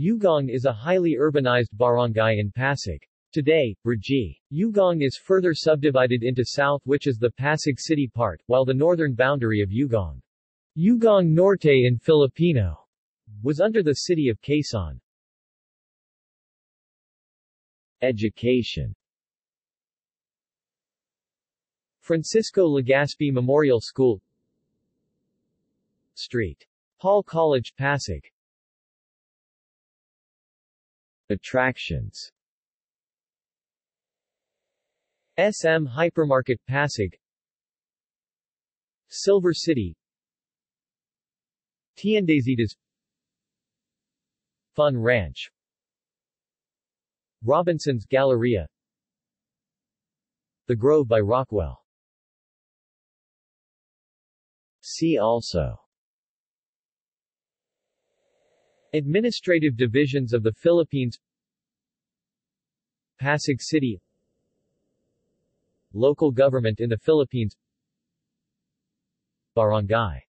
Ugong is a highly urbanized barangay in Pasig. Today, Brgy. Ugong is further subdivided into south which is the Pasig City part, while the northern boundary of Ugong, Ugong Norte in Filipino, was under the city of Quezon. Education Francisco Legazpi Memorial School Street. Paul College Pasig Attractions. SM Hypermarket Pasig. Silver City. Tiendesitas Fun Ranch. Robinson's Galleria. The Grove by Rockwell. See also Administrative divisions of the Philippines Pasig City Local government in the Philippines Barangay